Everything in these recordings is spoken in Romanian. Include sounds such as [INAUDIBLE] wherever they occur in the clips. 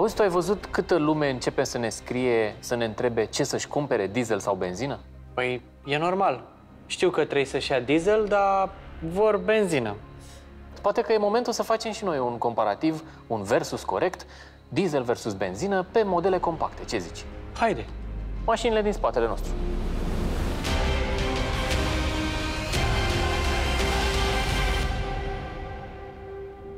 Auzi, tu ai văzut câtă lume începe să ne scrie, să ne întrebe ce să-și cumpere, diesel sau benzină? Păi, e normal. Știu că trebuie să-și ia diesel, dar vor benzină. Poate că e momentul să facem și noi un comparativ, un versus corect, diesel versus benzină, pe modele compacte. Ce zici? Haide! Mașinile din spatele nostru.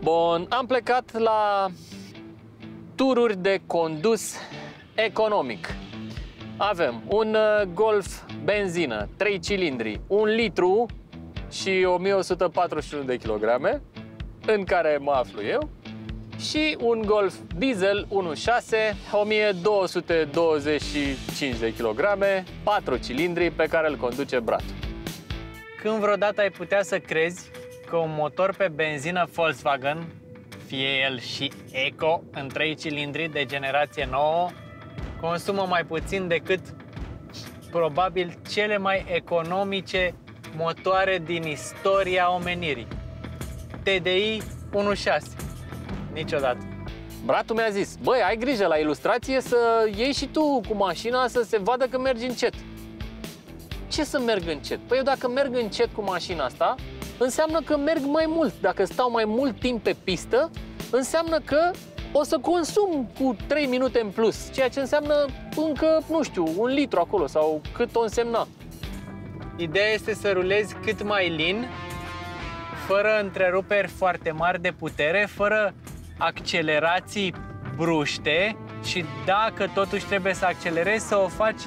Bun, am plecat la tururi de condus economic. Avem un uh, Golf benzină, 3 cilindri, 1 litru și 1141 de kilograme, în care mă aflu eu, și un Golf diesel 1.6, 1225 de kilograme, 4 cilindri pe care îl conduce Brat. Când vreodată ai putea să crezi că un motor pe benzină Volkswagen, fie el și Eco, în 3 cilindri de generație nouă, consumă mai puțin decât probabil cele mai economice motoare din istoria omenirii. TDI 1.6. Niciodată. Bratul mi-a zis, băi, ai grijă la ilustrație să iei și tu cu mașina să se vadă că mergi încet. Ce să merg încet? Păi eu dacă merg încet cu mașina asta, înseamnă că merg mai mult. Dacă stau mai mult timp pe pistă, înseamnă că o să consum cu 3 minute în plus, ceea ce înseamnă încă, nu știu, un litru acolo sau cât o însemna. Ideea este să rulezi cât mai lin, fără întreruperi foarte mari de putere, fără accelerații bruște și dacă totuși trebuie să accelerezi, să o faci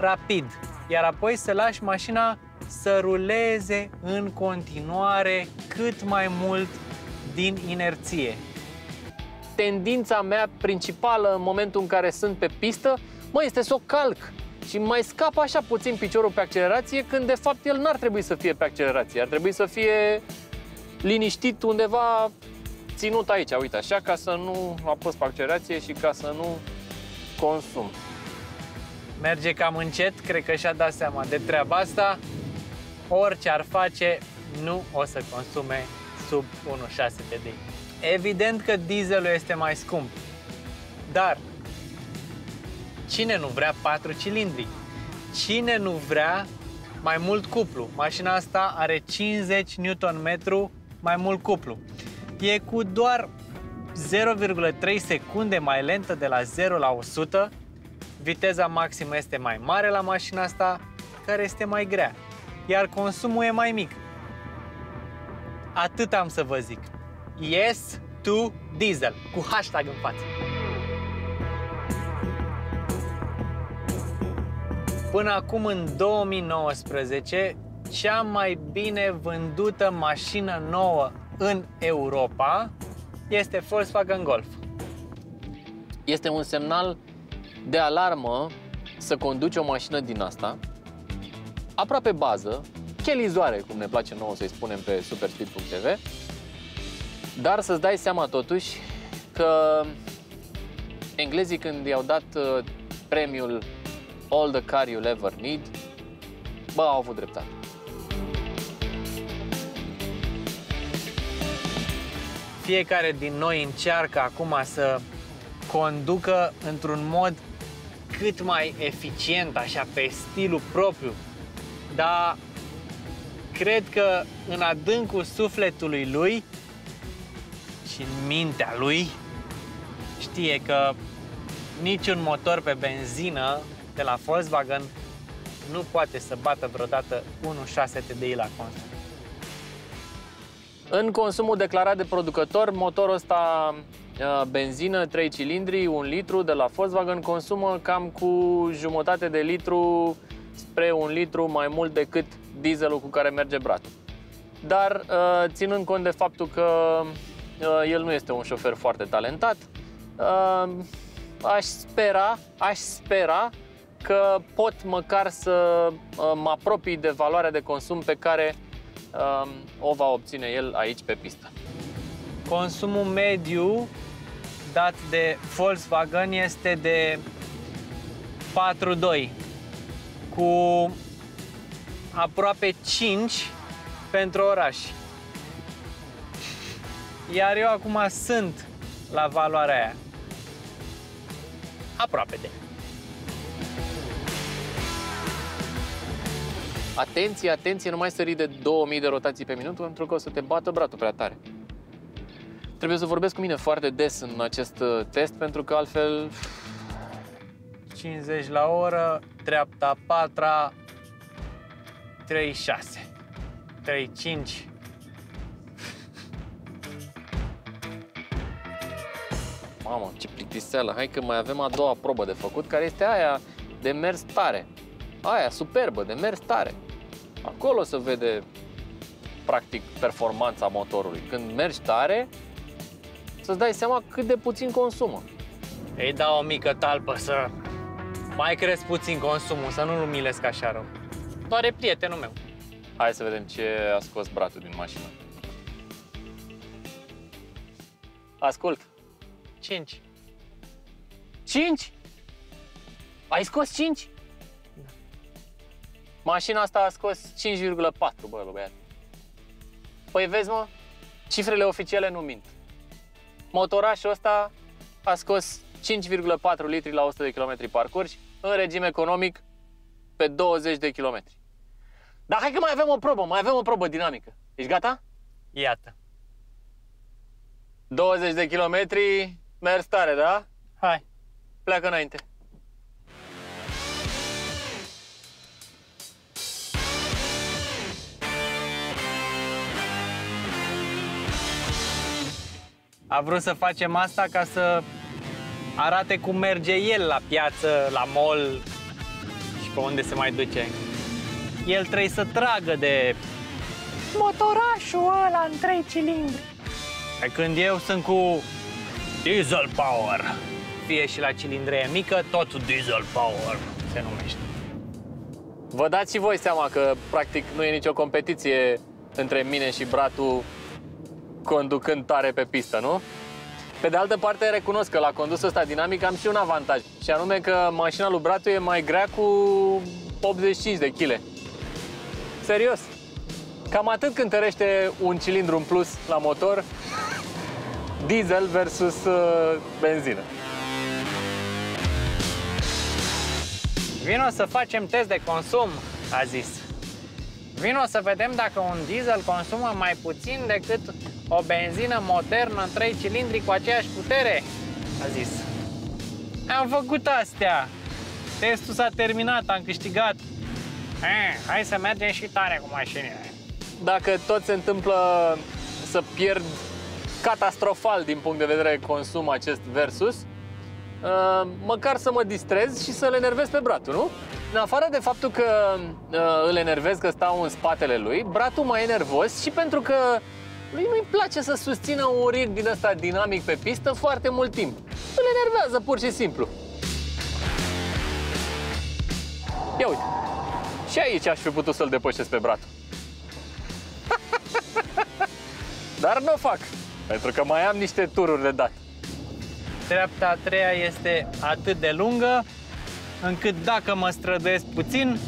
rapid. Iar apoi să lași mașina să ruleze în continuare cât mai mult din inerție. Tendința mea principală în momentul în care sunt pe pistă, mă, este să o calc și mai scap așa puțin piciorul pe accelerație, când de fapt el n-ar trebui să fie pe accelerație, ar trebui să fie liniștit undeva ținut aici, uite, așa, ca să nu apăs pe accelerație și ca să nu consum. Merge cam încet, cred că și-a dat seama de treaba asta. Orice ar face, nu o să consume sub 1.6 TDI. Evident că dieselul este mai scump, dar cine nu vrea 4 cilindri? Cine nu vrea mai mult cuplu? Mașina asta are 50 Nm mai mult cuplu. E cu doar 0,3 secunde mai lentă de la 0 la 100. Viteza maximă este mai mare la mașina asta, care este mai grea. Iar consumul e mai mic. Atât am să vă zic. Yes to diesel, cu hashtag în față. Până acum, în 2019, cea mai bine vândută mașină nouă în Europa este Volkswagen Golf. Este un semnal de alarmă să conduci o mașină din asta, aproape bază, chelizoare, cum ne place nouă să-i spunem pe superspeed.tv, dar să-ți dai seama totuși că englezii când i-au dat uh, premiul All the car you'll ever need, bă, au avut dreptate. Fiecare din noi încearcă acum să conducă într-un mod cât mai eficient, așa, pe stilul propriu. Dar cred că în adâncul sufletului lui și în mintea lui știe că niciun motor pe benzină de la Volkswagen nu poate să bată vreodată 1.6 TDI la consum. În consumul declarat de producător, motorul ăsta benzină 3 cilindri, 1 litru de la Volkswagen consumă cam cu jumătate de litru spre un litru mai mult decât dieselul cu care merge bratul. Dar ținând cont de faptul că el nu este un șofer foarte talentat, aș spera, aș spera că pot măcar să mă apropii de valoarea de consum pe care o va obține el aici pe pistă. Consumul mediu dat de Volkswagen este de 4,2 cu aproape 5 pentru oraș. Iar eu acum sunt la valoarea aia. aproape de. Atenție, atenție, nu mai sări de 2000 de rotații pe minut pentru că o să te bată bratul prea tare. Trebuie să vorbesc cu mine foarte des în acest uh, test pentru că altfel 50 la oră, dreapta patra, 36, 35. Mamă, ce plictiseală. Hai că mai avem a doua probă de făcut, care este aia de mers tare. Aia, superbă, de mers tare. Acolo se vede, practic, performanța motorului. Când mergi tare, să-ți dai seama cât de puțin consumă. Îi dau o mică talpă să mai cresc puțin consumul, să nu-l umilesc așa rău. Doar e prietenul meu. Hai să vedem ce a scos bratul din mașină. Ascult. 5. 5? Ai scos 5? Mașina asta a scos 5,4, bă, băiat. Păi vezi, mă, cifrele oficiale nu mint. Motorașul ăsta a scos 5,4 litri la 100 de km parcurși, în regim economic, pe 20 de km. Dar hai că mai avem o probă, mai avem o probă dinamică. Ești gata? Iată. 20 de kilometri, mers tare, da? Hai. Pleacă înainte. A vrut să facem asta ca să arate cum merge el la piață, la mall și pe unde se mai duce. El trebuie să tragă de motorașul ăla în trei cilindri. Pe când eu sunt cu diesel power. Fie și la cilindreie mică, tot diesel power se numește. Vă dați și voi seama că, practic, nu e nicio competiție între mine și bratul conducând tare pe pistă, nu? Pe de altă parte, recunosc că la condusul ăsta dinamic am și un avantaj, și anume că mașina lui Bratu e mai grea cu 85 de kg. Serios. Cam atât cântărește un cilindru în plus la motor, diesel versus uh, benzină. Vino să facem test de consum, a zis. Vino să vedem dacă un diesel consumă mai puțin decât o benzină modernă în 3 cilindri cu aceeași putere, a zis. Am făcut astea. Testul s-a terminat, am câștigat. Eh, hai să mergem și tare cu mașinile. Dacă tot se întâmplă să pierd catastrofal din punct de vedere consum acest versus, uh, măcar să mă distrez și să-l enervez pe bratul, nu? În afară de faptul că uh, îl enervez că stau în spatele lui, bratul mai e nervos și pentru că lui nu-i place să susțină un ritm din ăsta dinamic pe pistă foarte mult timp. Îl enervează pur și simplu. Ia uite, și aici aș fi putut să-l depășesc pe bratul. [LAUGHS] Dar nu o fac, pentru că mai am niște tururi de dat. Treapta a treia este atât de lungă încât dacă mă străduiesc puțin,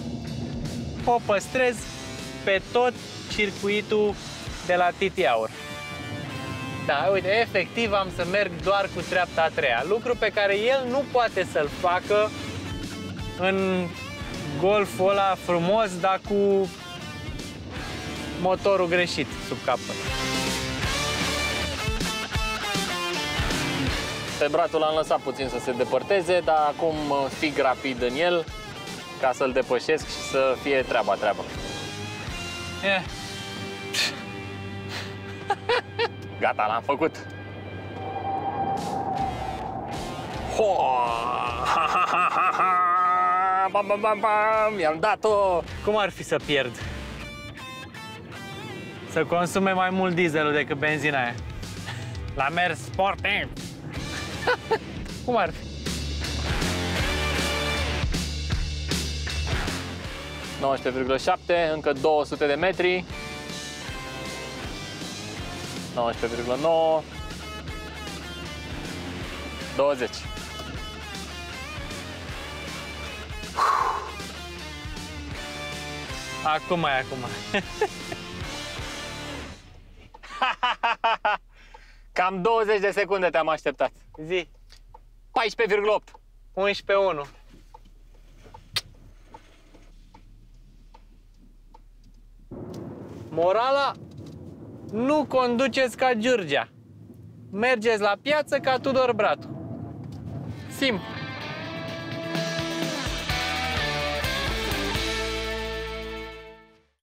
o păstrez pe tot circuitul de la Titi Aur. Da, uite, efectiv am să merg doar cu treapta a treia, lucru pe care el nu poate să-l facă în golful ăla frumos, dar cu motorul greșit sub capăt. Pe bratul l-am lăsat puțin să se depărteze, dar acum fig rapid în el ca să-l depășesc și să fie treaba treaba. Eh, Gata, l-am făcut. Ho! Ha, ha, ha, ha, ha! Bam, bam, bam, bam! I-am dat-o! cum ar fi să pierd? Să consume mai mult dieselul decât benzina aia. La mers sportiv. [LAUGHS] cum ar fi? 19,7, încă 200 de metri. 19,9 20 Acum e acum. [LAUGHS] Cam 20 de secunde te-am așteptat. Zi. 14,8 11-1. Morala, nu conduceți ca Giurgia. Mergeți la piață ca Tudor Bratu. Simplu.